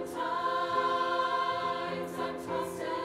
i'm untrusted.